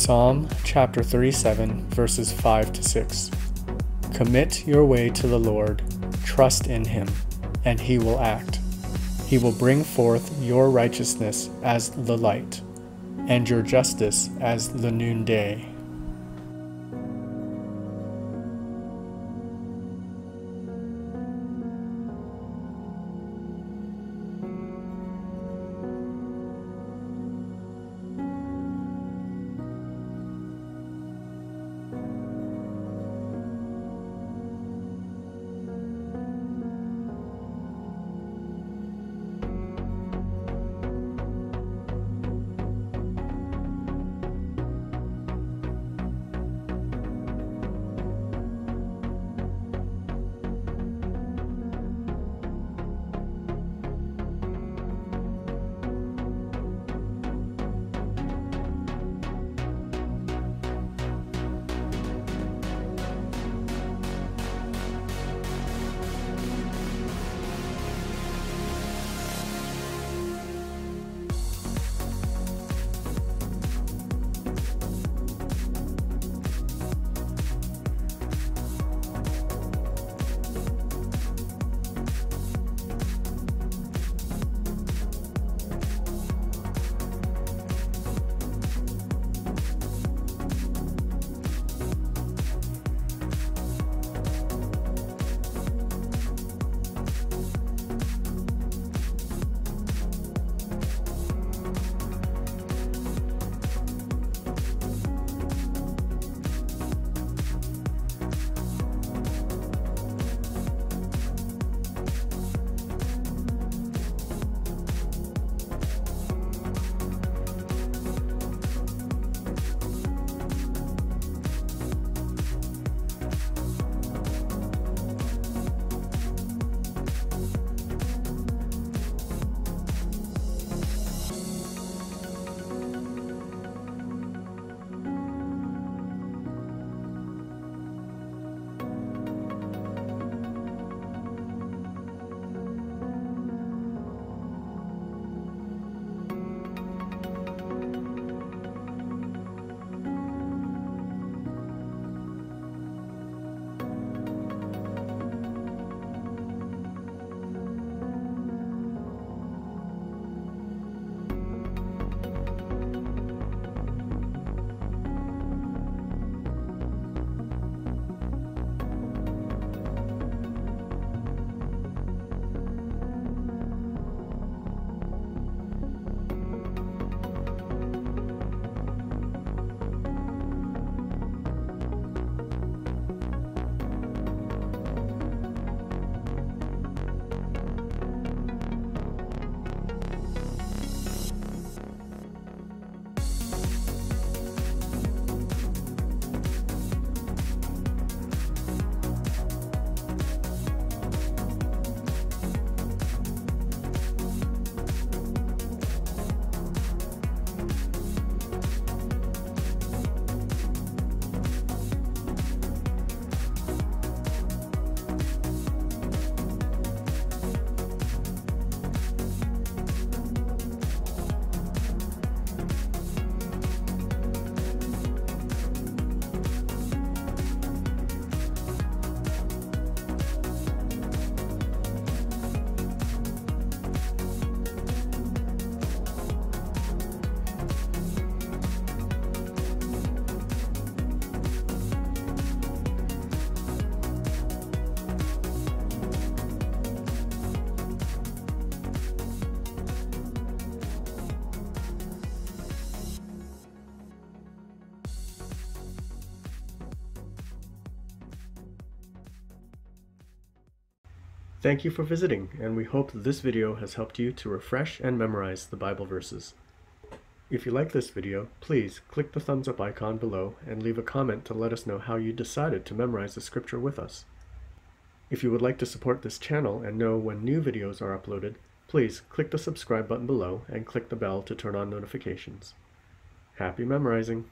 Psalm chapter 37, verses 5 to 6. Commit your way to the Lord, trust in him, and he will act. He will bring forth your righteousness as the light, and your justice as the noonday. Thank you for visiting, and we hope that this video has helped you to refresh and memorize the Bible verses. If you like this video, please click the thumbs up icon below and leave a comment to let us know how you decided to memorize the scripture with us. If you would like to support this channel and know when new videos are uploaded, please click the subscribe button below and click the bell to turn on notifications. Happy memorizing!